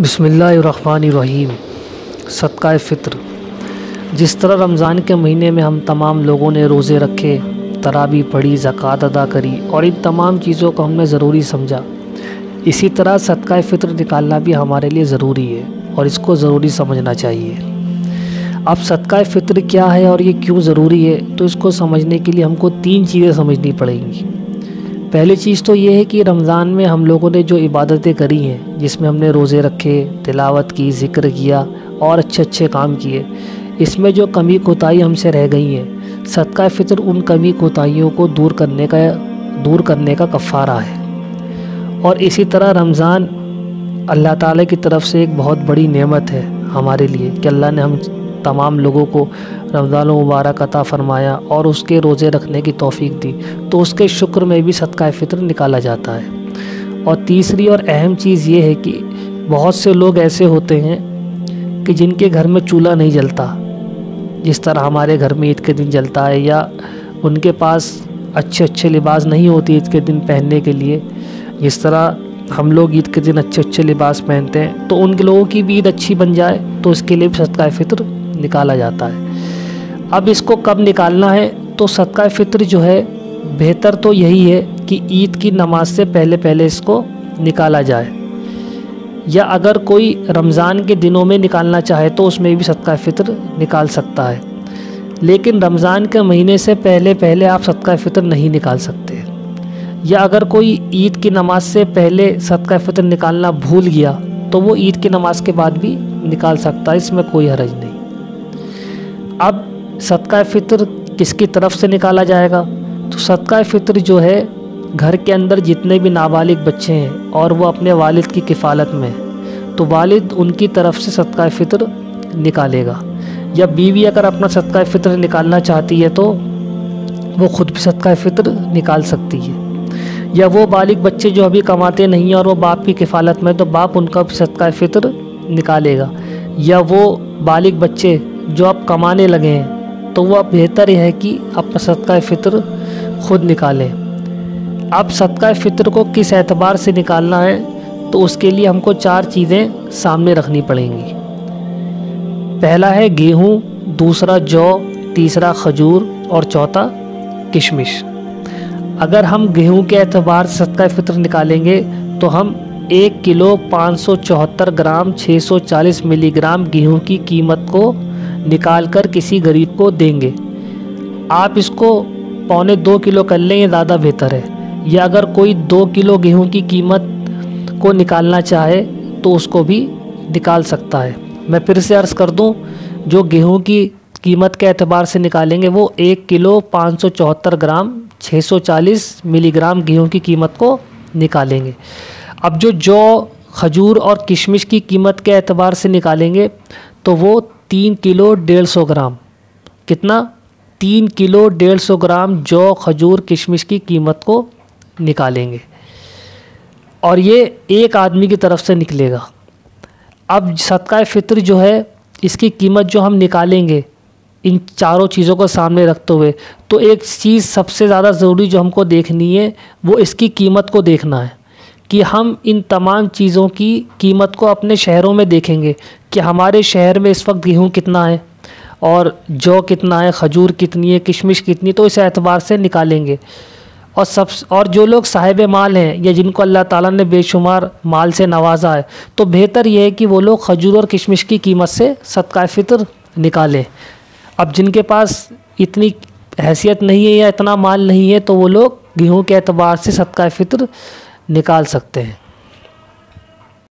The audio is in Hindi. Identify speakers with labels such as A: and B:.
A: बिसमीम सदका फ़ितर। जिस तरह रमज़ान के महीने में हम तमाम लोगों ने रोज़े रखे, तराबी पढ़ी, ज़क़़त अदा करी और इन तमाम चीज़ों को हमने ज़रूरी समझा, इसी तरह सदका फ़ितर निकालना भी हमारे लिए ज़रूरी है और इसको ज़रूरी समझना चाहिए। अब सदका फ़ितर क्या है और ये क्यों ज़रूरी है तो इसको समझने के लिए हमको तीन चीज़ें समझनी पड़ेंगी। पहली चीज़ तो ये है कि रमज़ान में हम लोगों ने जो इबादतें करी हैं, जिसमें हमने रोज़े रखे, तिलावत की, ज़िक्र किया और अच्छे अच्छे काम किए, इसमें जो कमी कोताही हमसे रह गई हैं, सदका फ़ितर उन कमी कोताहियों को दूर करने का, दूर करने का कफ़ारा है। और इसी तरह रमज़ान अल्लाह ताला की तरफ़ से एक बहुत बड़ी नेमत है हमारे लिए कि अल्लाह ने हम तमाम लोगों को रमज़ान मुबारक अता फ़रमाया और उसके रोज़े रखने की तोफ़ी दी। तो उसके शुक्र में भी सदका फ़ितर निकाला जाता है। और तीसरी और अहम चीज़ ये है कि बहुत से लोग ऐसे होते हैं कि जिनके घर में चूल्हा नहीं जलता, जिस तरह हमारे घर में ईद के दिन जलता है या उनके पास अच्छे अच्छे लिबास नहीं होती ईद के दिन पहनने के लिए, जिस तरह हम लोग ईद के दिन अच्छे अच्छे लिबास पहनते हैं तो उन लोगों की भी ईद अच्छी बन जाए तो इसके लिए भी सदका फ़ित्र निकाला जाता है। अब इसको कब निकालना है? तो सदका फ़ित्र जो है, बेहतर तो यही है कि ईद की नमाज़ से पहले पहले इसको निकाला जाए। या अगर कोई रमज़ान के दिनों में निकालना चाहे तो उसमें भी सदका फ़ित्र निकाल सकता है। लेकिन रमज़ान के महीने से पहले पहले आप सदका फितर नहीं निकाल सकते। या अगर कोई ईद की नमाज़ से पहले सदका फितर निकालना भूल गया तो वो ईद की नमाज़ के बाद भी निकाल सकता है, इसमें कोई हरज नहीं। अब सदका फ़ित्र किसकी तरफ़ से निकाला जाएगा? तो सदका फ़ितर जो है, घर के अंदर जितने भी नाबालिग बच्चे हैं और वो अपने वालिद की किफ़ालत में तो वालिद उनकी तरफ़ से सदका फ़ितर निकालेगा। या बीवी अगर अपना सदका फ़ितर निकालना चाहती है तो वो ख़ुद भी सदका फ़ित्र निकाल सकती है। या वो बालिग बच्चे जो अभी कमाते नहीं हैं और वो बाप की किफ़ालत में तो बाप उनका भी सदका फ़ितर निकालेगा। या वो बालिग बच्चे जो आप कमाने लगे हैं तो वह बेहतर है कि आप सदका फ़ितर ख़ुद निकालें। अब सदका फ़ितर को किस एतबार से निकालना है तो उसके लिए हमको चार चीज़ें सामने रखनी पड़ेंगी। पहला है गेहूँ, दूसरा जौ, तीसरा खजूर और चौथा किशमिश। अगर हम गेहूँ के एतबार से सदका फ़ित्र निकालेंगे तो हम एक किलो पाँच सौ चौहत्तर ग्राम 640 मिलीग्राम गेहूँ की कीमत को निकाल कर किसी गरीब को देंगे। आप इसको पौने दो किलो कर लें, ये ज़्यादा बेहतर है। या अगर कोई दो किलो गेहूँ की कीमत को निकालना चाहे तो उसको भी निकाल सकता है। मैं फिर से अर्ज़ कर दूँ, जो गेहूँ की कीमत के अतबार से निकालेंगे, वो एक किलो पाँच सौ चौहत्तर ग्राम 640 मिलीग्राम गेहूँ की कीमत को निकालेंगे। अब जो जौ, खजूर और किशमिश की कीमत के अतबार से निकालेंगे तो वो तीन किलो डेढ़ सौ ग्राम। कितना? तीन किलो डेढ़ सौ ग्राम जौ खजूर किशमिश की कीमत को निकालेंगे। और ये एक आदमी की तरफ़ से निकलेगा। अब सदका फ़ित्र जो है, इसकी कीमत जो हम निकालेंगे, इन चारों चीज़ों को सामने रखते हुए तो एक चीज़ सबसे ज़्यादा ज़रूरी जो हमको देखनी है, वो इसकी कीमत को देखना है। कि हम इन तमाम चीज़ों की कीमत को अपने शहरों में देखेंगे कि हमारे शहर में इस वक्त गेहूँ कितना है और जौ कितना है, खजूर कितनी है, किशमिश कितनी तो इस एतबार से निकालेंगे। और सब, और जो लोग साहिब माल हैं या जिनको अल्लाह ताला ने बेशुमार माल से नवाजा है तो बेहतर यह है कि वो लोग खजूर और किशमिश की कीमत से सदका फ़ितर निकालें। अब जिनके पास इतनी हैसियत नहीं है या इतना माल नहीं है तो वो लोग गेहूँ के अतबार से सदका फ़ितर निकाल सकते हैं।